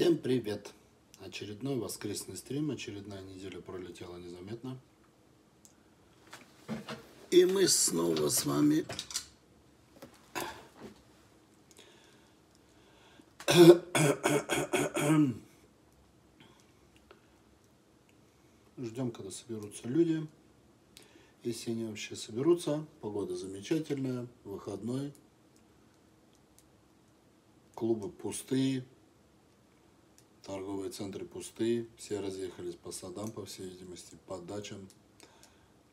Всем привет! Очередной воскресный стрим, очередная неделя пролетела незаметно. И мы снова с вами ждем, когда соберутся люди. Если они вообще соберутся, погода замечательная, выходной, клубы пустые, торговые центры пустые, все разъехались по садам, по всей видимости, по дачам,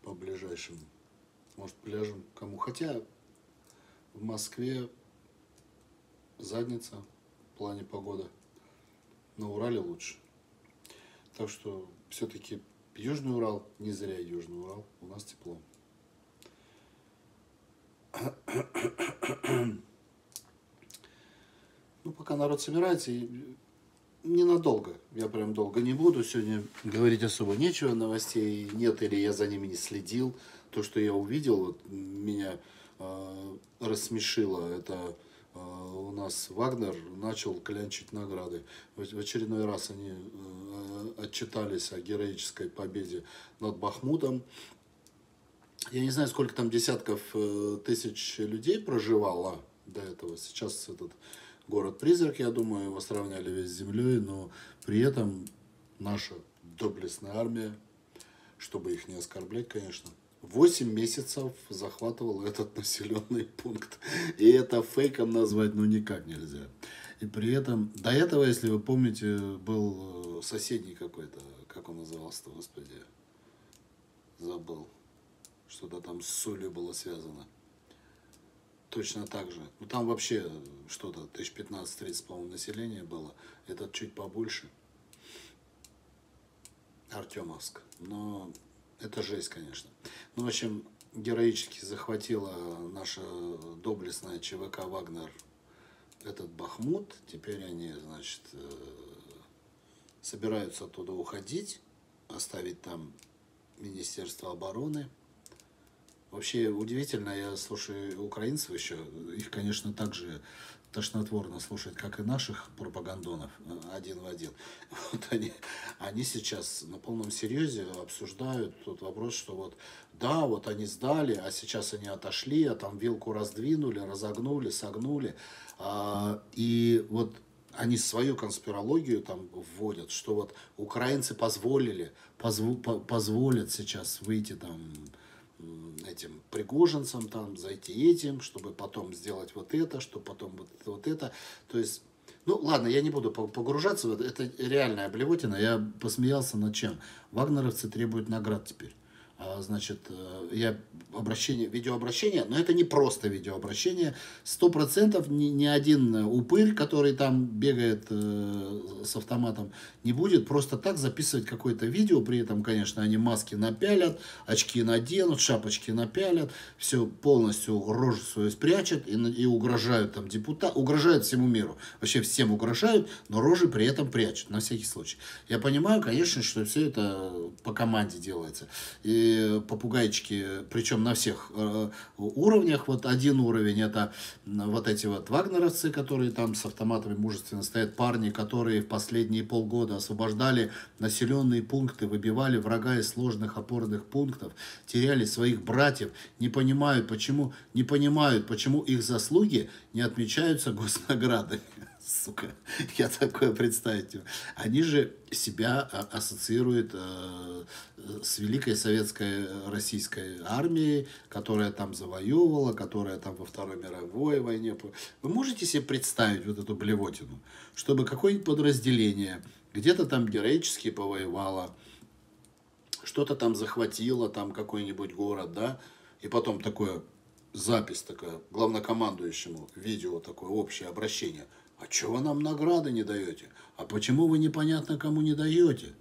по ближайшим, может, пляжам, кому. Хотя в Москве задница в плане погоды, на Урале лучше. Так что все-таки Южный Урал, не зря Южный Урал, у нас тепло. Ну, пока народ собирается, и ненадолго. Я прям долго не буду. Сегодня говорить особо нечего, новостей нет, или я за ними не следил. То, что я увидел, вот, меня э, рассмешило. Это э, у нас Вагнер начал клянчить награды. В, в очередной раз они э, отчитались о героической победе над Бахмутом. Я не знаю, сколько там десятков э, тысяч людей проживало до этого. Сейчас этот город-призрак, я думаю, его сравняли весь с землей, но при этом наша доблестная армия, чтобы их не оскорблять, конечно, 8 месяцев захватывал этот населенный пункт. И это фейком назвать ну никак нельзя. И при этом, до этого, если вы помните, был э, соседний какой-то, как он назывался-то, господи, забыл. Что-то там с солью было связано точно так же. Ну там вообще что-то, тысяч 15-30, по-моему, населения было. Этот чуть побольше. Артемовск. Но это жесть, конечно. Ну, в общем, героически захватила наша доблестная ЧВК «Вагнер» этот Бахмут. Теперь они, значит, э, собираются оттуда уходить, оставить там Министерство обороны – Вообще удивительно, я слушаю украинцев еще, их, конечно, так же тошнотворно слушать, как и наших пропагандонов, э, один в один. Вот они, они сейчас на полном серьезе обсуждают тот вопрос, что вот, да, вот они сдали, а сейчас они отошли, а там вилку раздвинули, разогнули, согнули. А, и вот они свою конспирологию там вводят, что вот украинцы позволили, позв, позволят сейчас выйти там этим пригожинцам там зайти этим, чтобы потом сделать вот это, чтобы потом вот, вот это. То есть, ну ладно, я не буду погружаться в это, реальная блевотина. Я посмеялся над чем. Вагнеровцы требуют наград теперь. А, значит, э, я обращение, видеообращение, но это не просто видеообращение. Сто процентов ни, ни один упырь, который там бегает э, с автоматом, не будет просто так записывать какое-то видео. При этом, конечно, они маски напялят, очки наденут, шапочки напялят, все полностью рожу свою спрячут и, и угрожают там депутат, угрожают всему миру. Вообще всем угрожают, но рожи при этом прячут, на всякий случай. Я понимаю, конечно, что все это по команде делается. И попугайчики, причем на всех э, уровнях. Вот один уровень это вот эти вот вагнеровцы, которые там с автоматами мужественно стоят, парни, которые в последние полгода освобождали населенные пункты, выбивали врага из сложных опорных пунктов, теряли своих братьев, не понимают, почему, не понимают, почему их заслуги не отмечаются госнаградами сука, я такое представить. Они же себя а, ассоциируют э, с великой советской э, российской армией, которая там завоевывала, которая там во Второй мировой войне. Вы можете себе представить вот эту блевотину, чтобы какое-нибудь подразделение где-то там героически повоевало, что-то там захватило, там какой-нибудь город, да, и потом такое запись такая главнокомандующему, видео такое общее обращение – а чего нам награды не даете? А почему вы непонятно кому не даете?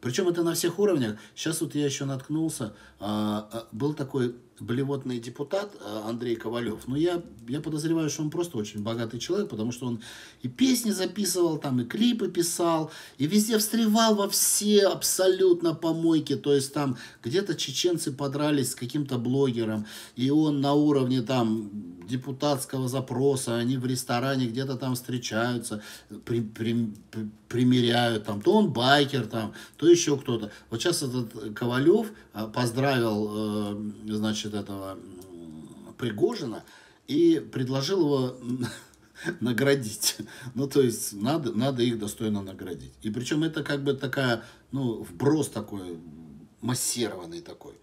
Причем это на всех уровнях. Сейчас вот я еще наткнулся, а, а, был такой блевотный депутат э, Андрей Ковалев, но я, я подозреваю, что он просто очень богатый человек, потому что он и песни записывал, там и клипы писал, и везде встревал во все абсолютно помойки, то есть там где-то чеченцы подрались с каким-то блогером, и он на уровне там депутатского запроса, они в ресторане где-то там встречаются, при, при, при, примеряют, там, то он байкер, там, то еще кто-то. Вот сейчас этот Ковалев а, поздравил, э, значит, этого Пригожина и предложил его наградить. Ну, то есть, надо, надо их достойно наградить. И причем это как бы такая, ну, вброс такой, массированный такой.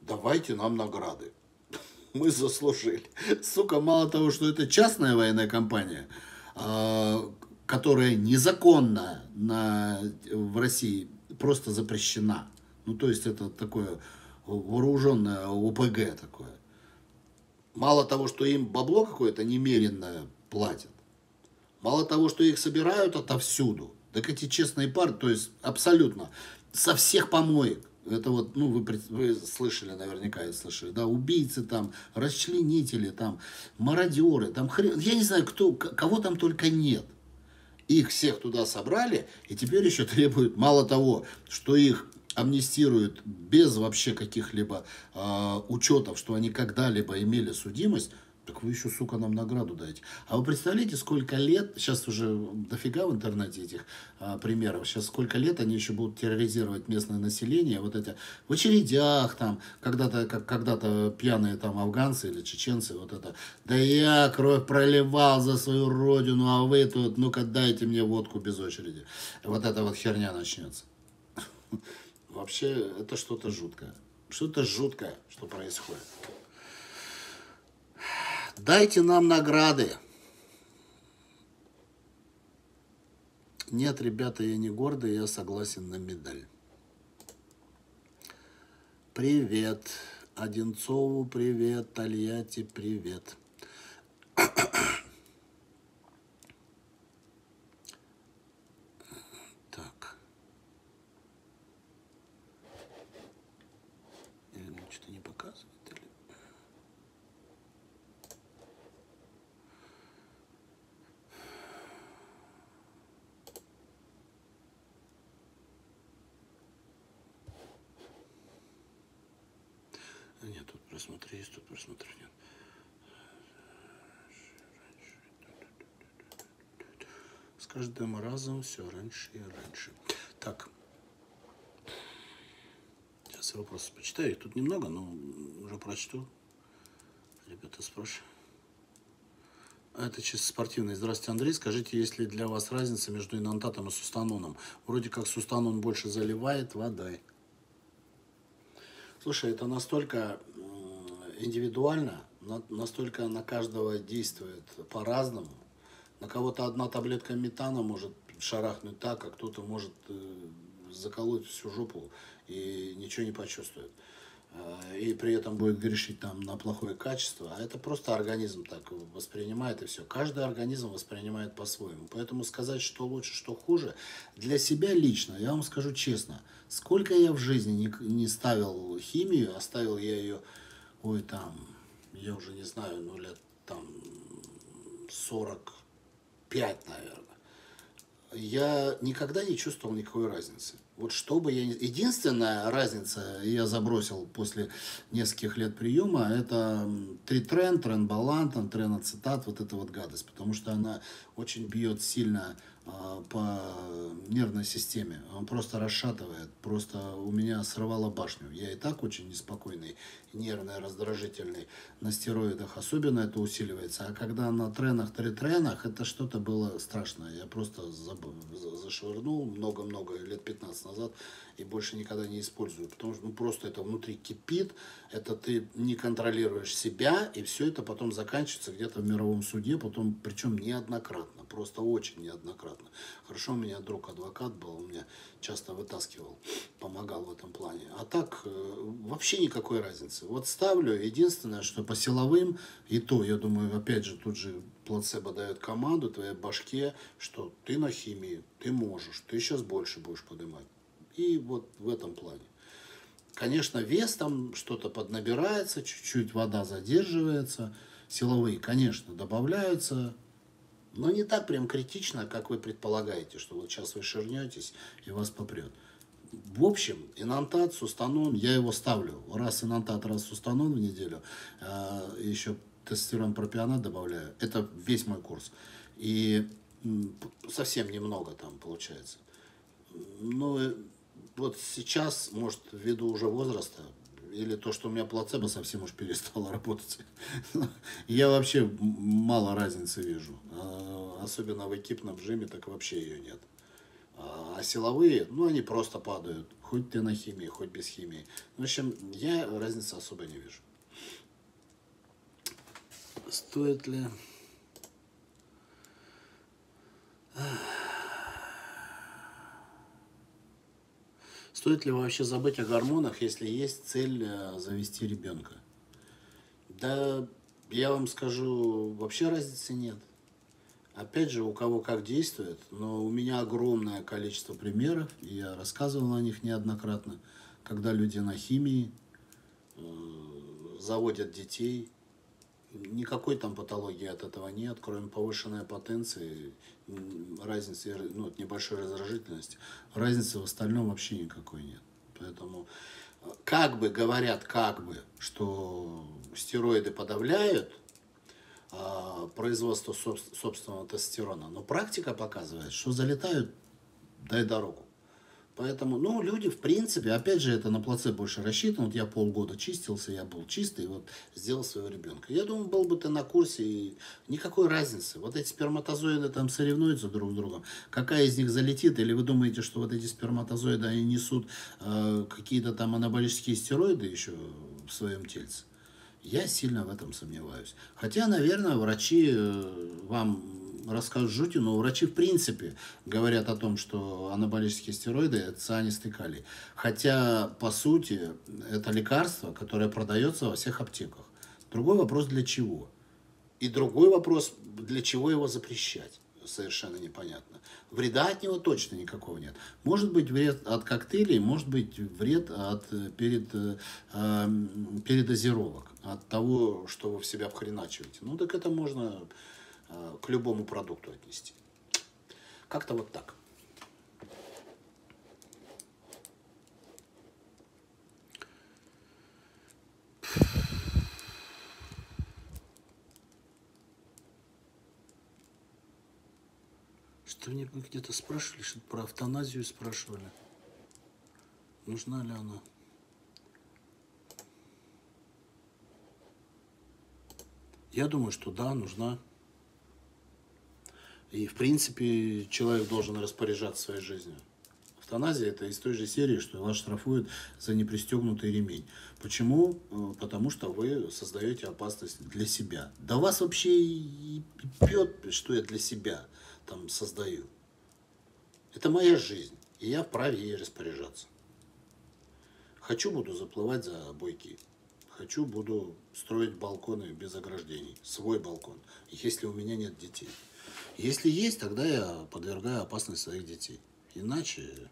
Давайте нам награды. Мы заслужили. Сука, мало того, что это частная военная компания, а, которая незаконно на, в России просто запрещена. Ну, то есть это такое вооруженное ОПГ такое. Мало того, что им бабло какое-то немеренное платят, мало того, что их собирают отовсюду, так эти честные пары, то есть абсолютно со всех помоек, это вот, ну, вы, вы слышали, наверняка и слышали, да, убийцы там, расчленители там, мародеры, там, хрен, я не знаю, кто, кого там только нет. Их всех туда собрали, и теперь еще требуют, мало того, что их амнистируют без вообще каких-либо э, учетов, что они когда-либо имели судимость, так вы еще, сука, нам награду дайте. А вы представляете, сколько лет, сейчас уже дофига в интернете этих а, примеров, сейчас сколько лет они еще будут терроризировать местное население, вот эти в очередях там, когда-то, как когда-то пьяные там афганцы или чеченцы, вот это, да я кровь проливал за свою родину, а вы тут, ну-ка дайте мне водку без очереди. Вот эта вот херня начнется. Вообще, это что-то жуткое. Что-то жуткое, что происходит. Дайте нам награды. Нет, ребята, я не гордый, я согласен на медаль. Привет. Одинцову привет, Тольятти привет. Просмотр есть, тут просмотр нет. С каждым разом все раньше и раньше. Так. Я вопросы почитаю. Их тут немного, но уже прочту. Ребята спрашивают. Это чисто спортивный. Здравствуйте, Андрей. Скажите, есть ли для вас разница между инантатом и сустаноном? Вроде как сустанон больше заливает водой. Слушай, это настолько индивидуально, настолько на каждого действует по-разному. На кого-то одна таблетка метана может шарахнуть так, а кто-то может э, заколоть всю жопу и ничего не почувствует. Э, и при этом будет грешить там на плохое качество. А это просто организм так воспринимает и все. Каждый организм воспринимает по-своему. Поэтому сказать, что лучше, что хуже, для себя лично, я вам скажу честно, сколько я в жизни не, не ставил химию, оставил я ее ой, там, я уже не знаю, ну, лет там 45, наверное, я никогда не чувствовал никакой разницы. Вот чтобы я... Единственная разница, я забросил после нескольких лет приема, это тритрен, тренбалан, тренацетат, вот эта вот гадость, потому что она очень бьет сильно по нервной системе. Он просто расшатывает. Просто у меня срывало башню. Я и так очень неспокойный, нервный, раздражительный. На стероидах особенно это усиливается. А когда на тренах, тритренах, это что-то было страшное. Я просто зашвырнул много-много лет 15 назад и больше никогда не использую. Потому что ну, просто это внутри кипит, это ты не контролируешь себя, и все это потом заканчивается где-то в мировом суде, потом причем неоднократно просто очень неоднократно. Хорошо, у меня друг адвокат был, он меня часто вытаскивал, помогал в этом плане. А так э, вообще никакой разницы. Вот ставлю, единственное, что по силовым, и то, я думаю, опять же, тут же плацебо дает команду твоей башке, что ты на химии, ты можешь, ты сейчас больше будешь поднимать. И вот в этом плане. Конечно, вес там что-то поднабирается, чуть-чуть вода задерживается, силовые, конечно, добавляются, но не так прям критично, как вы предполагаете, что вот сейчас вы ширнетесь и вас попрет. В общем, инантат, сустанон, я его ставлю. Раз инантат, раз сустанон в неделю, э, еще тестостерон пропионат добавляю. Это весь мой курс. И совсем немного там получается. Ну, э, вот сейчас, может, ввиду уже возраста, или то, что у меня плацебо совсем уж перестало работать. Я вообще мало разницы вижу. А, особенно в экипном жиме, так вообще ее нет. А, а силовые, ну, они просто падают. Хоть ты на химии, хоть без химии. В общем, я разницы особо не вижу. Стоит ли... Стоит ли вообще забыть о гормонах, если есть цель э, завести ребенка? Да, я вам скажу, вообще разницы нет. Опять же, у кого как действует, но у меня огромное количество примеров, и я рассказывал о них неоднократно, когда люди на химии э, заводят детей, никакой там патологии от этого нет, кроме повышенной потенции, разницы, ну, небольшой раздражительности. Разницы в остальном вообще никакой нет. Поэтому э, как бы говорят, как бы, что стероиды подавляют а, производство собственного тестостерона, но практика показывает, что залетают, дай дорогу. Поэтому, ну, люди, в принципе, опять же, это на плаце больше рассчитано. Вот я полгода чистился, я был чистый, вот сделал своего ребенка. Я думаю, был бы ты на курсе, и никакой разницы. Вот эти сперматозоиды там соревнуются друг с другом. Какая из них залетит? Или вы думаете, что вот эти сперматозоиды, они несут э, какие-то там анаболические стероиды еще в своем тельце? Я сильно в этом сомневаюсь. Хотя, наверное, врачи э, вам расскажу жутью, но врачи в принципе говорят о том, что анаболические стероиды – это цианистый калий. Хотя, по сути, это лекарство, которое продается во всех аптеках. Другой вопрос – для чего? И другой вопрос – для чего его запрещать? Совершенно непонятно. Вреда от него точно никакого нет. Может быть вред от коктейлей, может быть вред от перед, э, передозировок, от того, что вы в себя вхреначиваете. Ну так это можно Э, к любому продукту отнести. Как-то вот так. Что мне где-то спрашивали, что про автоназию спрашивали. Нужна ли она? Я думаю, что да, нужна. И, в принципе, человек должен распоряжаться своей жизнью. Эвтаназия – это из той же серии, что вас штрафуют за непристегнутый ремень. Почему? Э, потому что вы создаете опасность для себя. Да вас вообще и пьет, что я для себя там создаю. Это моя жизнь, и я вправе ей распоряжаться. Хочу, буду заплывать за бойки. Хочу, буду строить балконы без ограждений. Свой балкон, если у меня нет детей. Если есть, тогда я подвергаю опасности своих детей. Иначе...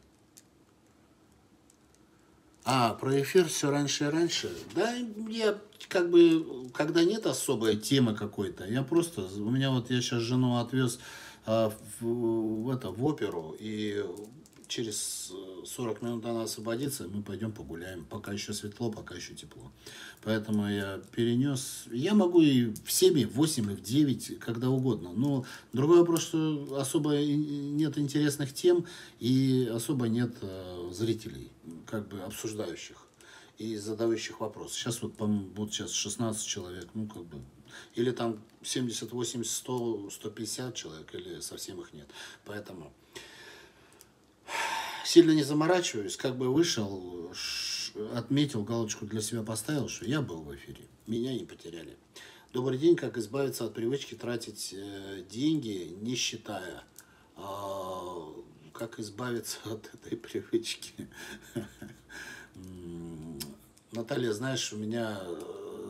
А, про эфир все раньше и раньше. Да, я как бы, когда нет особой темы какой-то, я просто, у меня вот я сейчас жену отвез в, в, это, в оперу, и через 40 э, минут она освободится, мы пойдем погуляем. Пока еще светло, пока еще тепло. Поэтому я перенес. Я могу и в 7, и в 8, и в 9, когда угодно. Но другой вопрос, что особо нет интересных тем и особо нет э, зрителей, как бы обсуждающих и задающих вопросы. Сейчас вот, по-моему, вот сейчас 16 человек, ну, как бы, или там 70, 80, 100, 150 человек, или совсем их нет. Поэтому сильно не заморачиваюсь, как бы вышел, отметил, галочку для себя поставил, что я был в эфире, меня не потеряли. Добрый день, как избавиться от привычки тратить э, деньги, не считая. А, как избавиться от этой привычки? Наталья, знаешь, у меня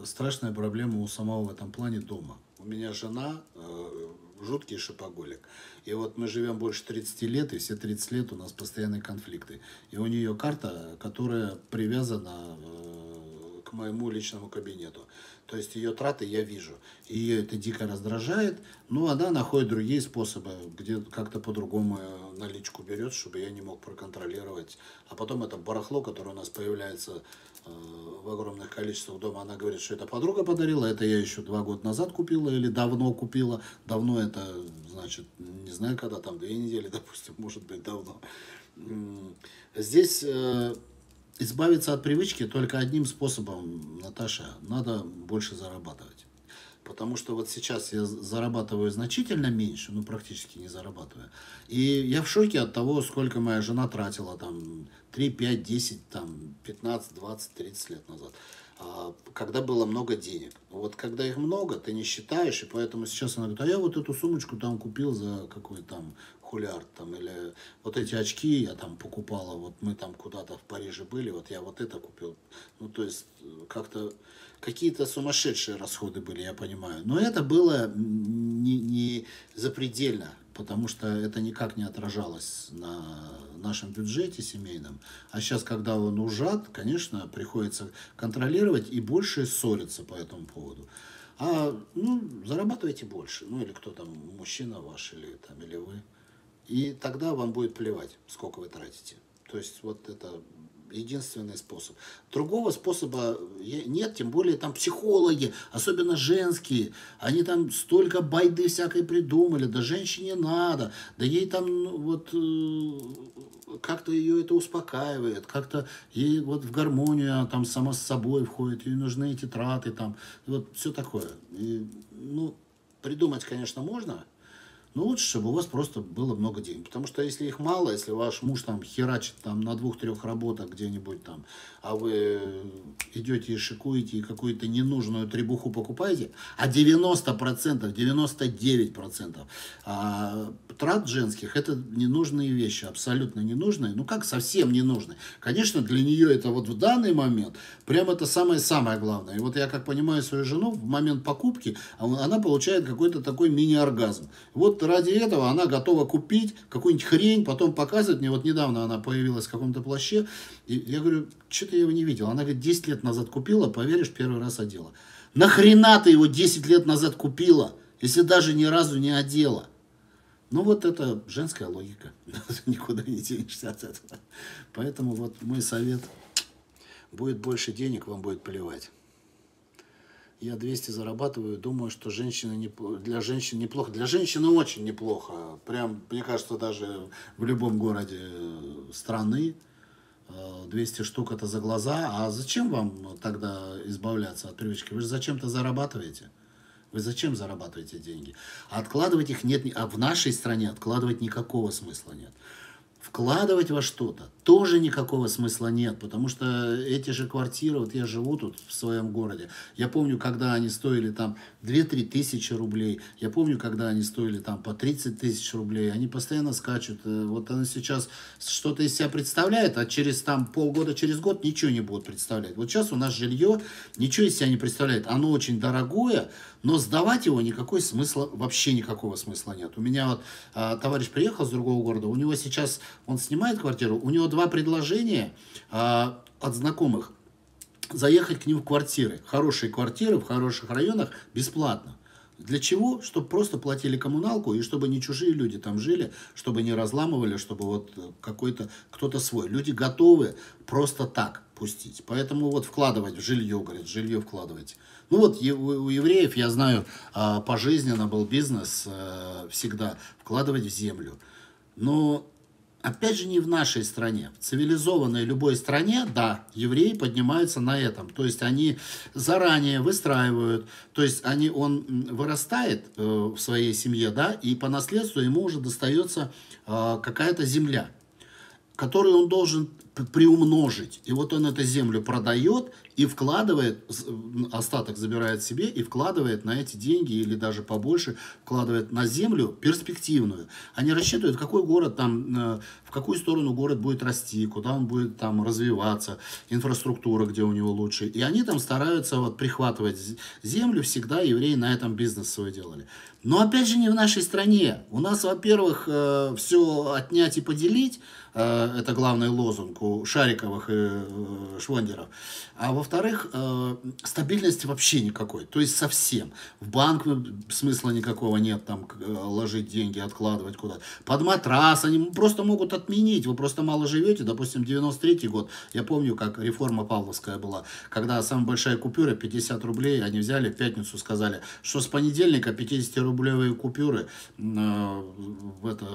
страшная проблема у самого в этом плане дома. У меня жена э, жуткий шопоголик. И вот мы живем больше 30 лет, и все 30 лет у нас постоянные конфликты. И у нее карта, которая привязана э, к моему личному кабинету. То есть ее траты я вижу. Ее это дико раздражает, но она находит другие способы, где как-то по-другому наличку берет, чтобы я не мог проконтролировать. А потом это барахло, которое у нас появляется э, в огромных количествах дома, она говорит, что это подруга подарила, это я еще два года назад купила или давно купила. Давно это, значит, не знаю, когда там, две недели, допустим, может быть, давно. Здесь э, избавиться от привычки только одним способом, Наташа, надо больше зарабатывать. Потому что вот сейчас я зарабатываю значительно меньше, ну практически не зарабатываю. И я в шоке от того, сколько моя жена тратила там 3, 5, 10, там 15, 20, 30 лет назад. А, когда было много денег. Вот когда их много, ты не считаешь, и поэтому сейчас она говорит, а я вот эту сумочку там купил за какой там хулиард, там, или вот эти очки я там покупала, вот мы там куда-то в Париже были, вот я вот это купил. Ну, то есть, как-то какие-то сумасшедшие расходы были, я понимаю. Но это было не, не запредельно, потому что это никак не отражалось на нашем бюджете семейном. А сейчас, когда он ужат, конечно, приходится контролировать и больше ссориться по этому поводу. А, ну, зарабатывайте больше. Ну, или кто там, мужчина ваш, или там, или вы. И тогда вам будет плевать, сколько вы тратите. То есть, вот это единственный способ. Другого способа нет, тем более там психологи, особенно женские, они там столько байды всякой придумали, да женщине надо, да ей там ну, вот э, как-то ее это успокаивает, как-то ей вот в гармонию она там сама с собой входит, ей нужны эти траты там, вот все такое. И, ну, придумать, конечно, можно, но ну, лучше, чтобы у вас просто было много денег. Потому что если их мало, если ваш муж там херачит там на двух-трех работах где-нибудь там, а вы идете и шикуете и какую-то ненужную требуху покупаете, а 90%, 99% а, трат женских это ненужные вещи, абсолютно ненужные. Ну как совсем ненужные? Конечно, для нее это вот в данный момент прям это самое-самое главное. И вот я как понимаю свою жену, в момент покупки она получает какой-то такой мини-оргазм. Вот ради этого она готова купить какую-нибудь хрень, потом показывать мне. Вот недавно она появилась в каком-то плаще. И я говорю, что-то я его не видел. Она говорит, 10 лет назад купила, поверишь, первый раз одела. Нахрена ты его 10 лет назад купила, если даже ни разу не одела? Ну вот это женская логика. Никуда не денешься от этого. Поэтому вот мой совет. Будет больше денег, вам будет плевать я 200 зарабатываю, думаю, что женщина не, для женщин неплохо. Для женщины очень неплохо. Прям, мне кажется, даже в любом городе страны 200 э, штук это за глаза. А зачем вам тогда избавляться от привычки? Вы же зачем-то зарабатываете. Вы зачем зарабатываете деньги? А откладывать их нет, а в нашей стране откладывать никакого смысла нет вкладывать во что-то тоже никакого смысла нет, потому что эти же квартиры, вот я живу тут в своем городе, я помню, когда они стоили там 2-3 тысячи рублей, я помню, когда они стоили там по 30 тысяч рублей, они постоянно скачут, э, вот она сейчас что-то из себя представляет, а через там полгода, через год ничего не будет представлять. Вот сейчас у нас жилье ничего из себя не представляет, оно очень дорогое, но сдавать его никакой смысла, вообще никакого смысла нет. У меня вот а, товарищ приехал с другого города, у него сейчас, он снимает квартиру, у него два предложения а, от знакомых. Заехать к ним в квартиры, хорошие квартиры в хороших районах бесплатно. Для чего? Чтобы просто платили коммуналку и чтобы не чужие люди там жили, чтобы не разламывали, чтобы вот какой-то кто-то свой. Люди готовы просто так пустить. Поэтому вот вкладывать в жилье, говорят, жилье вкладывайте. Ну вот у евреев, я знаю, а, пожизненно был бизнес э, всегда вкладывать в землю. Но опять же не в нашей стране. В цивилизованной любой стране, да, евреи поднимаются на этом. То есть они заранее выстраивают, то есть они, он вырастает э, в своей семье, да, и по наследству ему уже достается э, какая-то земля, которую он должен приумножить. И вот он эту землю продает и вкладывает, остаток забирает себе и вкладывает на эти деньги или даже побольше, вкладывает на землю перспективную. Они рассчитывают, какой город там, э, в какую сторону город будет расти, куда он будет там развиваться, инфраструктура, где у него лучше. И они там стараются вот прихватывать землю, всегда евреи на этом бизнес свой делали. Но опять же не в нашей стране. У нас, во-первых, э, все отнять и поделить, э, это главный лозунг у Шариковых и э, Швондеров. А во-вторых, стабильности вообще никакой. То есть совсем. В банк смысла никакого нет там ложить деньги, откладывать куда-то. Под матрас они просто могут отменить. Вы просто мало живете. Допустим, 93-й год. Я помню, как реформа Павловская была. Когда самая большая купюра 50 рублей, они взяли в пятницу, сказали, что с понедельника 50 рублей рублевые купюры э, в это,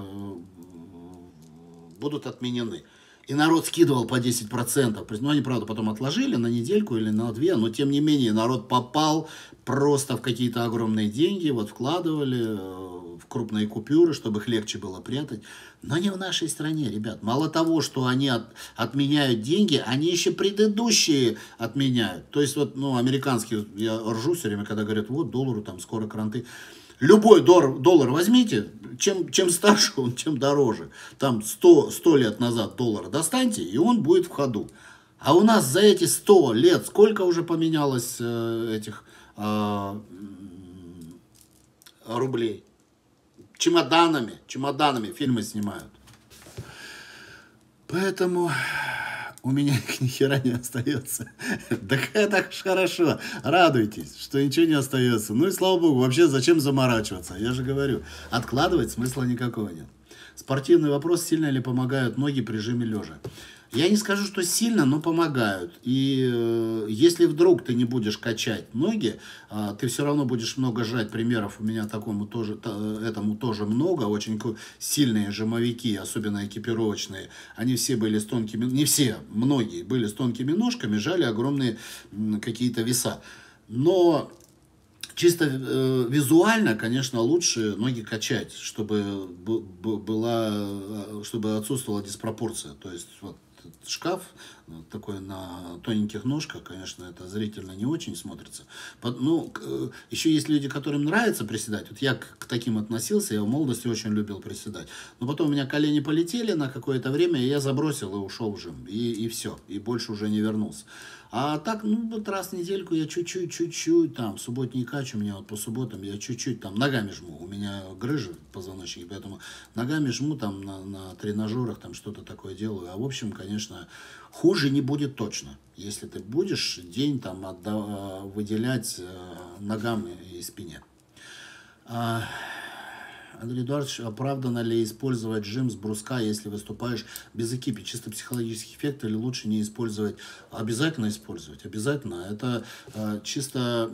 будут отменены. И народ скидывал по 10%. Ну, они, правда, потом отложили на недельку или на две, но, тем не менее, народ попал просто в какие-то огромные деньги, вот вкладывали э, в крупные купюры, чтобы их легче было прятать. Но не в нашей стране, ребят. Мало того, что они от, отменяют деньги, они еще предыдущие отменяют. То есть, вот, ну, американские, я ржу все время, когда говорят, вот, доллару там скоро кранты. Любой доллар, доллар возьмите, чем, чем старше он, тем дороже. Там 100, 100 лет назад доллар достаньте, и он будет в ходу. А у нас за эти 100 лет сколько уже поменялось э, этих э, рублей? Чемоданами, чемоданами фильмы снимают. Поэтому у меня их ни хера не остается. Так это хорошо. Радуйтесь, что ничего не остается. Ну и слава богу, вообще зачем заморачиваться? Я же говорю, откладывать смысла никакого нет. Спортивный вопрос, сильно ли помогают ноги при жиме лежа. Я не скажу, что сильно, но помогают. И э, если вдруг ты не будешь качать ноги, э, ты все равно будешь много жать. Примеров у меня такому тоже, то, этому тоже много. Очень сильные жимовики, особенно экипировочные, они все были с тонкими, не все, многие были с тонкими ножками, жали огромные какие-то веса. Но чисто э, визуально, конечно, лучше ноги качать, чтобы была, э, чтобы отсутствовала диспропорция. То есть вот шкаф ну, такой на тоненьких ножках, конечно, это зрительно не очень смотрится. Ну, э, еще есть люди, которым нравится приседать. Вот я к таким относился, я в молодости очень любил приседать. Но потом у меня колени полетели на какое-то время, и я забросил и ушел в жим. И, и все, и больше уже не вернулся. А так, ну, вот раз в недельку я чуть-чуть, чуть-чуть, там, субботний кач у меня вот по субботам, я чуть-чуть там ногами жму, у меня грыжи позвоночники, поэтому ногами жму там на, на тренажерах, там что-то такое делаю. А в общем, конечно, хуже не будет точно, если ты будешь день там отда- выделять э, ногам и спине. Андрей Эдуардович, оправдано ли использовать жим с бруска, если выступаешь без экипи? Чисто психологический эффект или лучше не использовать? Обязательно использовать, обязательно. Это э, чисто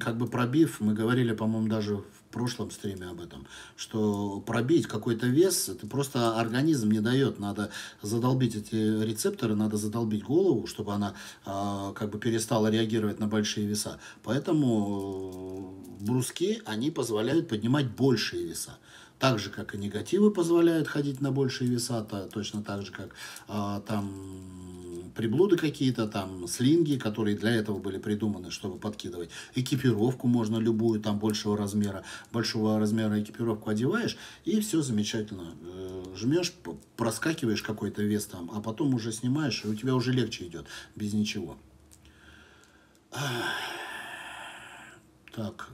как бы пробив, мы говорили, по-моему, даже в прошлом стриме об этом, что пробить какой-то вес, это просто организм не дает, надо задолбить эти рецепторы, надо задолбить голову, чтобы она э, как бы перестала реагировать на большие веса. Поэтому э, бруски, они позволяют поднимать большие веса. Так же, как и негативы позволяют ходить на большие веса, то, точно так же, как а, там приблуды какие-то, там слинги, которые для этого были придуманы, чтобы подкидывать. Экипировку можно любую, там большего размера, большого размера экипировку одеваешь, и все замечательно. Э, жмешь, проскакиваешь какой-то вес там, а потом уже снимаешь, и у тебя уже легче идет, без ничего. Так,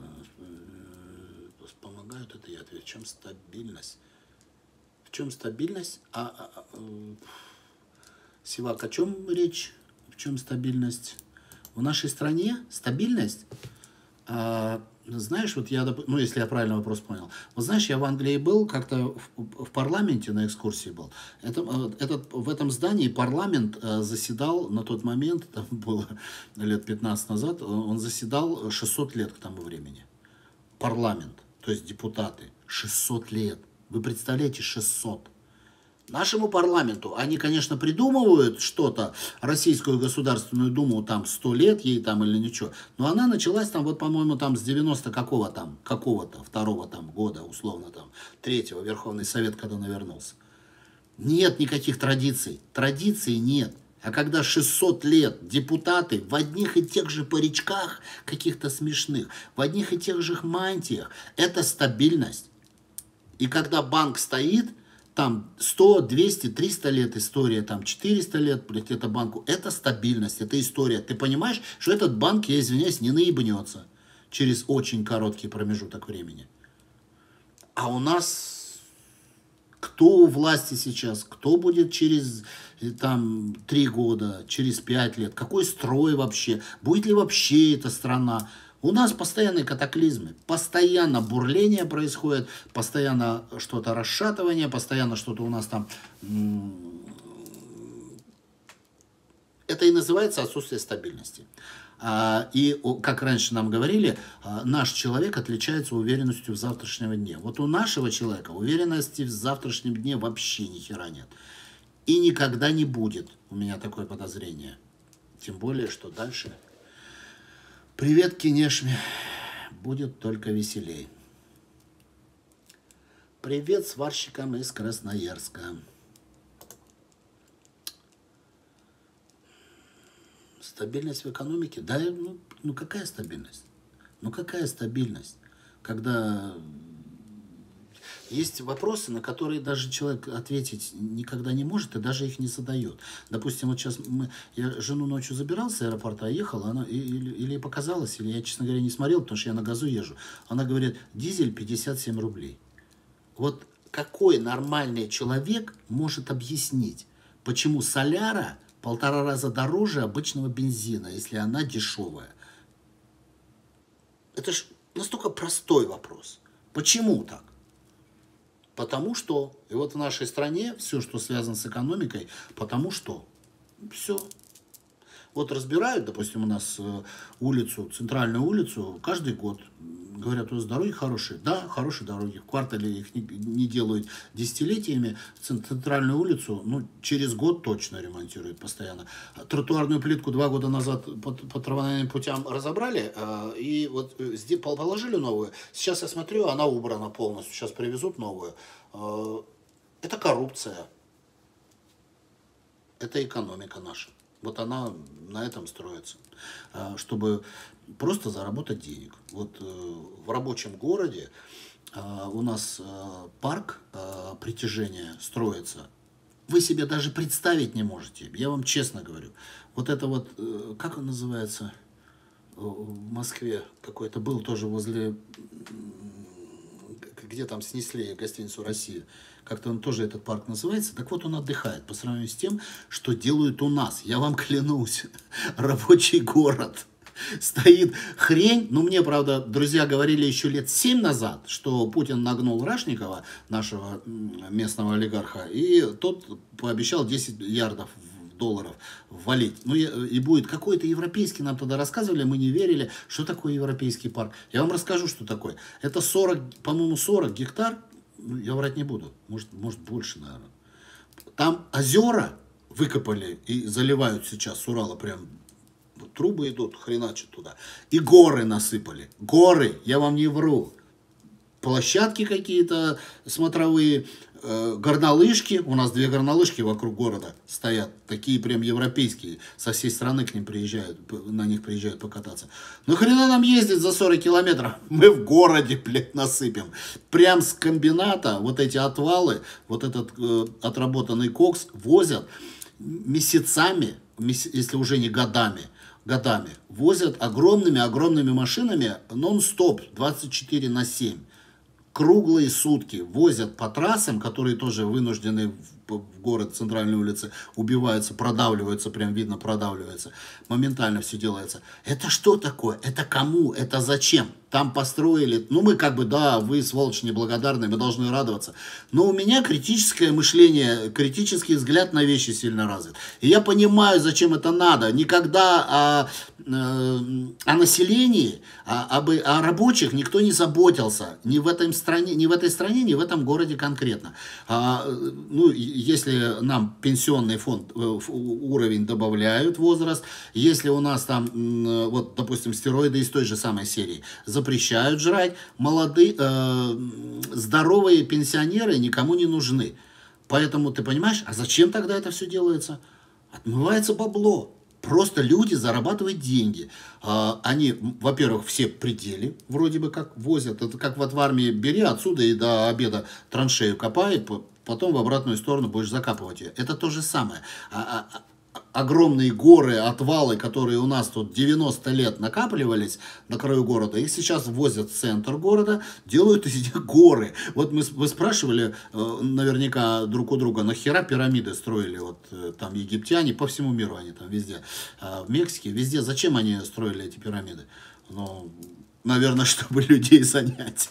помогают, это я отвечу. В чем стабильность? В чем стабильность? А, а, а э, Сивак, о чем речь? В чем стабильность? В нашей стране стабильность? А, знаешь, вот я, ну, если я правильно вопрос понял. Вот знаешь, я в Англии был, как-то в, в парламенте на экскурсии был. Это, э, этот, в этом здании парламент э, заседал на тот момент, там было лет 15 назад, он заседал 600 лет к тому времени. Парламент то есть депутаты, 600 лет. Вы представляете, 600. Нашему парламенту, они, конечно, придумывают что-то, Российскую Государственную Думу там 100 лет ей там или ничего, но она началась там вот, по-моему, там с 90 какого там, какого-то, второго там года, условно там, третьего, Верховный Совет, когда навернулся. Нет никаких традиций. Традиций нет. А когда 600 лет депутаты в одних и тех же паричках, каких-то смешных, в одних и тех же мантиях, это стабильность. И когда банк стоит, там 100, 200, 300 лет история, там 400 лет, это банку, это стабильность, это история. Ты понимаешь, что этот банк, я извиняюсь, не наебнется через очень короткий промежуток времени. А у нас кто у власти сейчас, кто будет через э, там три года, через пять лет, какой строй вообще, будет ли вообще эта страна. У нас постоянные катаклизмы, постоянно бурление происходит, постоянно что-то расшатывание, постоянно что-то у нас там... Это и называется отсутствие стабильности. А, и, как раньше нам говорили, а, наш человек отличается уверенностью в завтрашнем дне. Вот у нашего человека уверенности в завтрашнем дне вообще ни хера нет. И никогда не будет. У меня такое подозрение. Тем более, что дальше. Привет, Кинешме. Будет только веселей. Привет сварщикам из Красноярска. Стабильность в экономике? Да, ну, ну какая стабильность? Ну какая стабильность? Когда есть вопросы, на которые даже человек ответить никогда не может и даже их не задает. Допустим, вот сейчас мы, я жену ночью забирал с аэропорта, ехала, она или, или показалось, или я, честно говоря, не смотрел, потому что я на газу езжу. Она говорит, дизель 57 рублей. Вот какой нормальный человек может объяснить, почему соляра полтора раза дороже обычного бензина, если она дешевая. Это же настолько простой вопрос. Почему так? Потому что, и вот в нашей стране все, что связано с экономикой, потому что все. Вот разбирают, допустим, у нас э, улицу, центральную улицу, каждый год говорят, у вас дороги хорошие. Да, хорошие дороги. В квартале их не, не делают десятилетиями. Центральную улицу, ну, через год точно ремонтируют постоянно. Тротуарную плитку два года назад по, по трамвайным путям разобрали, э, и вот э, положили новую. Сейчас я смотрю, она убрана полностью. Сейчас привезут новую. Это коррупция. Это экономика наша. Вот она на этом строится. Э, чтобы просто заработать денег. Вот э, в рабочем городе э, у нас э, парк притяжения строится. Вы себе даже представить не можете. Я вам честно говорю. Вот это вот, как он называется, в Москве какой-то был тоже возле, где там снесли гостиницу «Россия». Как-то он тоже этот парк называется. Так вот он отдыхает по сравнению с тем, что делают у нас. Я вам клянусь, рабочий город – стоит хрень. Ну, мне, правда, друзья говорили еще лет семь назад, что Путин нагнул Рашникова, нашего местного олигарха, и тот пообещал 10 ярдов долларов валить. Ну, и будет какой-то европейский, нам тогда рассказывали, мы не верили, что такое европейский парк. Я вам расскажу, что такое. Это 40, по-моему, 40 гектар, я врать не буду, может, может больше, наверное. Там озера выкопали и заливают сейчас с Урала прям трубы идут, хреначат туда. И горы насыпали. Горы, я вам не вру. Площадки какие-то смотровые, горнолыжки. У нас две горнолыжки вокруг города стоят. Такие прям европейские. Со всей страны к ним приезжают, на них приезжают покататься. Ну хрена нам ездить за 40 километров? Мы в городе, блядь, насыпем. Прям с комбината вот эти отвалы, вот этот э, отработанный кокс возят месяцами, если уже не годами годами возят огромными-огромными машинами нон-стоп 24 на 7. Круглые сутки возят по трассам, которые тоже вынуждены в город, центральной улице, убиваются, продавливаются, прям видно продавливаются. Моментально все делается. Это что такое? Это кому? Это зачем? Там построили, ну мы как бы, да, вы сволочь неблагодарные, мы должны радоваться. Но у меня критическое мышление, критический взгляд на вещи сильно развит. И я понимаю, зачем это надо. Никогда о, э, о населении, о, об, о рабочих никто не заботился. Ни в, этой стране, ни в этой стране, ни в этом городе конкретно. А, ну, если нам пенсионный фонд, э, уровень добавляют возраст, если у нас там, вот, допустим, стероиды из той же самой серии запрещают жрать, молодые, э, здоровые пенсионеры никому не нужны. Поэтому ты понимаешь, а зачем тогда это все делается? Отмывается бабло. Просто люди зарабатывают деньги. А, они, во-первых, все пределы вроде бы как возят. Это как вот в армии бери отсюда и до обеда траншею копай, потом в обратную сторону будешь закапывать ее. Это то же самое. А, а, огромные горы, отвалы, которые у нас тут 90 лет накапливались на краю города, их сейчас возят в центр города, делают из них горы. Вот мы, вы спрашивали э, наверняка друг у друга, нахера пирамиды строили, вот э, там египтяне, по всему миру они там везде, э, в Мексике, везде, зачем они строили эти пирамиды? Ну, наверное, чтобы людей занять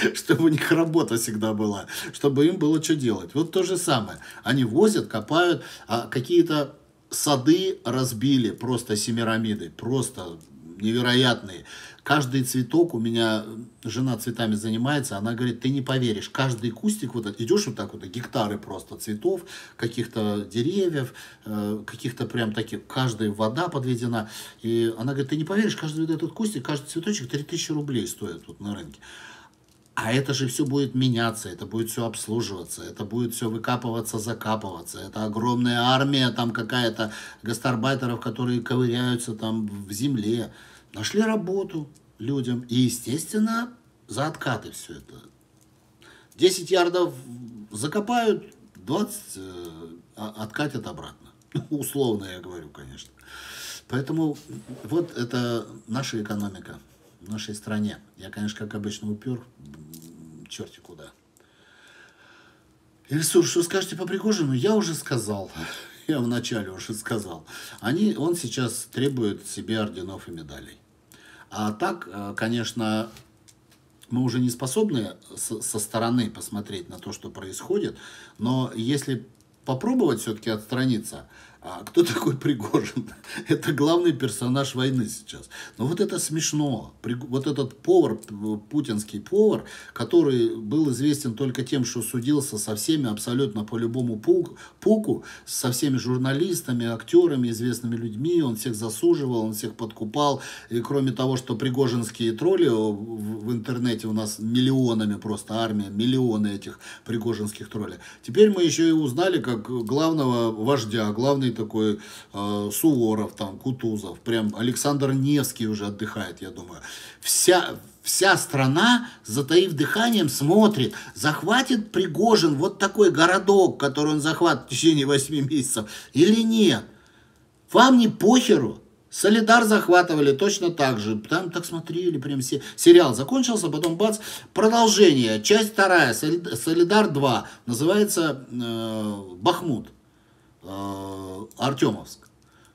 чтобы у них работа всегда была, чтобы им было что делать. Вот то же самое. Они возят, копают, а какие-то сады разбили просто семирамиды, просто невероятные. Каждый цветок, у меня жена цветами занимается, она говорит, ты не поверишь, каждый кустик, вот идешь вот так вот, гектары просто цветов, каких-то деревьев, э, каких-то прям таких, каждая вода подведена. И она говорит, ты не поверишь, каждый вот этот кустик, каждый цветочек 3000 рублей стоит тут на рынке. А это же все будет меняться, это будет все обслуживаться, это будет все выкапываться, закапываться. Это огромная армия там какая-то гастарбайтеров, которые ковыряются там в земле. Нашли работу людям. И, естественно, за откаты все это. 10 ярдов закопают, 20 э, откатят обратно. Условно я говорю, конечно. Поэтому вот это наша экономика в нашей стране. Я, конечно, как обычно упер, черти куда. Ильсур, что скажете по Пригожину? Я уже сказал. Я вначале уже сказал. Они, он сейчас требует себе орденов и медалей. А так, э, конечно, мы уже не способны со стороны посмотреть на то, что происходит, но если попробовать все-таки отстраниться, а кто такой Пригожин? Это главный персонаж войны сейчас. Но вот это смешно. Вот этот повар, путинский повар, который был известен только тем, что судился со всеми абсолютно по любому пуку, со всеми журналистами, актерами, известными людьми, он всех засуживал, он всех подкупал. И кроме того, что пригожинские тролли в интернете у нас миллионами просто армия, миллионы этих пригожинских троллей. Теперь мы еще и узнали, как главного вождя, главный Красный такой, э, Суворов там, Кутузов, прям Александр Невский уже отдыхает, я думаю. Вся, вся страна, затаив дыханием, смотрит, захватит Пригожин вот такой городок, который он захватит в течение 8 месяцев, или нет. Вам не похеру. Солидар захватывали точно так же. Там так смотрели, прям все. Сериал закончился, потом бац, продолжение. Часть вторая, Солидар 2. Называется э, Бахмут. Э, Артемовск.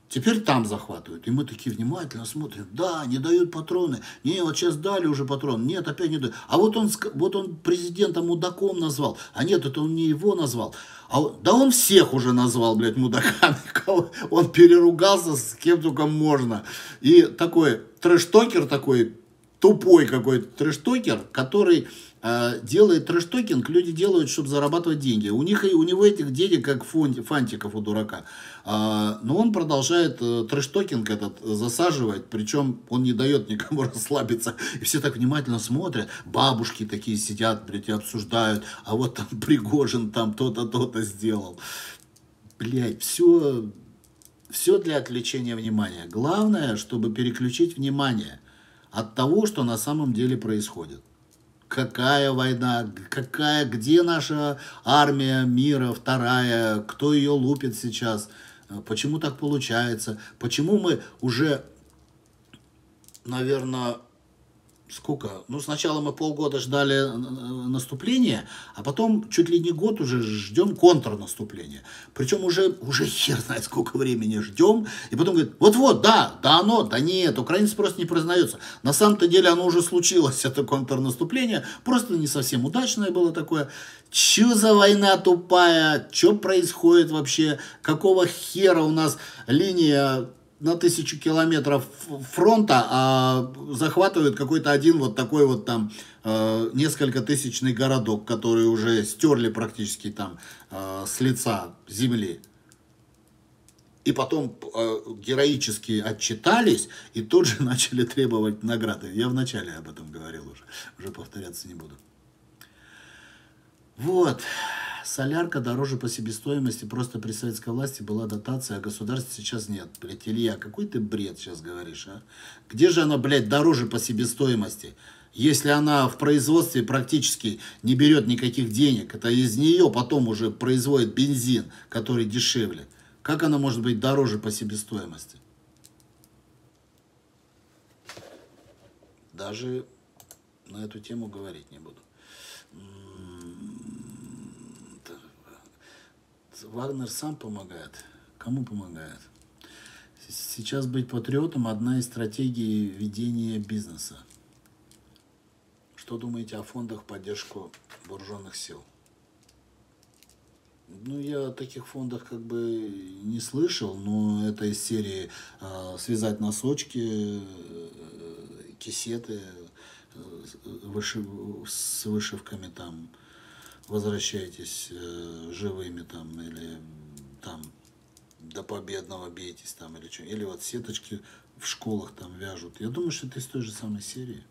Теперь там захватывают. И мы такие внимательно смотрим. Да, не дают патроны. Не, вот сейчас дали уже патрон. Нет, опять не дают. А вот он, вот он президента мудаком назвал. А нет, это он не его назвал. А, да он всех уже назвал, блядь, мудаками. Он переругался с кем только можно. И такой трэш-токер такой, тупой какой-то трэш-токер, который а, делает трэш-токинг, люди делают, чтобы зарабатывать деньги. У, них, у него этих денег как фантиков у дурака. А, но он продолжает э, трэш-токинг этот засаживать, причем он не дает никому расслабиться. И все так внимательно смотрят. Бабушки такие сидят, блядь, и обсуждают. А вот там Пригожин там то-то, то-то сделал. Блядь, все, все для отвлечения внимания. Главное, чтобы переключить внимание от того, что на самом деле происходит. Какая война, какая, где наша армия мира вторая, кто ее лупит сейчас, почему так получается, почему мы уже, наверное, сколько? Ну, сначала мы полгода ждали э, наступления, а потом чуть ли не год уже ждем контрнаступления. Причем уже, уже хер знает, сколько времени ждем. И потом говорит, вот-вот, да, да оно, да нет, украинцы просто не признаются. На самом-то деле оно уже случилось, это контрнаступление. Просто не совсем удачное было такое. Че за война тупая? Что происходит вообще? Какого хера у нас линия на тысячу километров фронта, а захватывают какой-то один вот такой вот там э, несколько тысячный городок, который уже стерли практически там э, с лица земли. И потом э, героически отчитались и тут же начали требовать награды. Я вначале об этом говорил уже, уже повторяться не буду. Вот, Солярка дороже по себестоимости, просто при советской власти была дотация, а государства сейчас нет. Блядь, Илья, какой ты бред сейчас говоришь, а? Где же она, блядь, дороже по себестоимости? Если она в производстве практически не берет никаких денег, это из нее потом уже производит бензин, который дешевле. Как она может быть дороже по себестоимости? Даже на эту тему говорить не буду. Вагнер сам помогает. Кому помогает? Сейчас быть патриотом – одна из стратегий ведения бизнеса. Что думаете о фондах поддержку вооруженных сил? Ну, я о таких фондах как бы не слышал, но это из серии э, связать носочки, э, кисеты э, вышив, с вышивками там, возвращайтесь э, живыми там, или там до победного бейтесь там, или что. Или вот сеточки в школах там вяжут. Я думаю, что это из той же самой серии.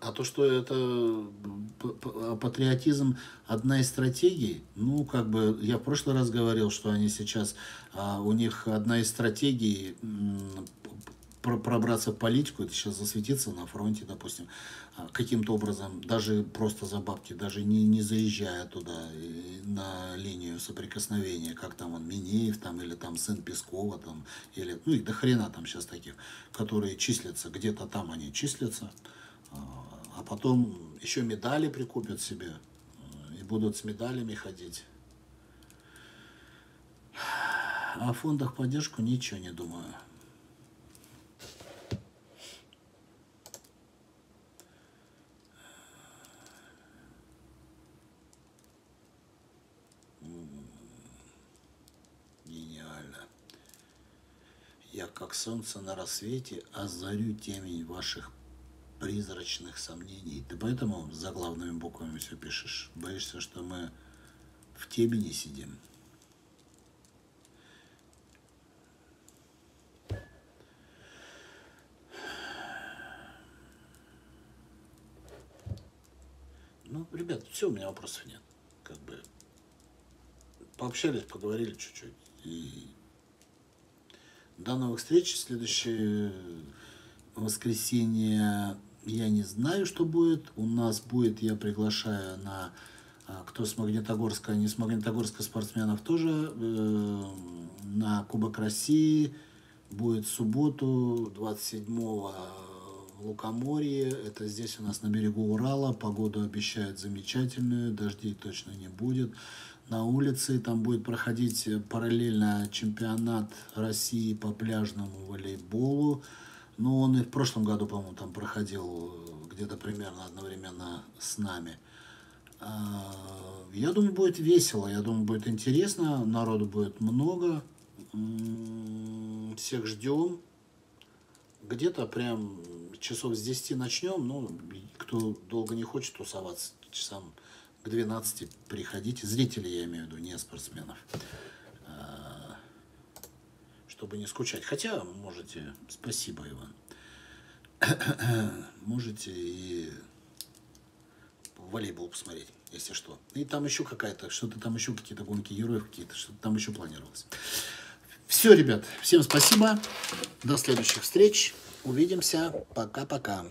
А то, что это а патриотизм одна из стратегий, ну, как бы, я в прошлый раз говорил, что они сейчас, а, у них одна из стратегий пробраться в политику, это сейчас засветиться на фронте, допустим, а, каким-то образом, даже просто за бабки, даже не, не заезжая туда, на линию соприкосновения, как там он, Минеев, там, или там сын Пескова, там, или, ну, и до хрена там сейчас таких, которые числятся, где-то там они числятся, а потом еще медали прикупят себе и будут с медалями ходить. О фондах поддержку ничего не думаю. Гениально. Я, как солнце на рассвете, озарю темень ваших призрачных сомнений. Ты поэтому за главными буквами все пишешь? Боишься, что мы в темени сидим? Ну, ребят, все, у меня вопросов нет. Как бы пообщались, поговорили чуть-чуть. И до новых встреч. Следующее воскресенье я не знаю, что будет. У нас будет, я приглашаю на а, кто с Магнитогорска, не с Магнитогорска спортсменов тоже, э, на Кубок России. Будет в субботу, 27-го в Лукоморье. Это здесь у нас на берегу Урала. Погоду обещают замечательную, дождей точно не будет. На улице там будет проходить параллельно чемпионат России по пляжному волейболу. Ну, он и в прошлом году, по-моему, там проходил где-то примерно одновременно с нами. А, я думаю, будет весело, я думаю, будет интересно, народу будет много. Всех ждем. Где-то прям часов с 10 начнем. Ну, кто долго не хочет тусоваться, часам к 12 приходите. Зрители, я имею в виду, не спортсменов чтобы не скучать. Хотя можете, спасибо, Иван, можете и волейбол посмотреть, если что. И там еще какая-то, что-то там еще какие-то гонки героев какие-то, что-то там еще планировалось. Все, ребят, всем спасибо. До следующих встреч. Увидимся. Пока-пока.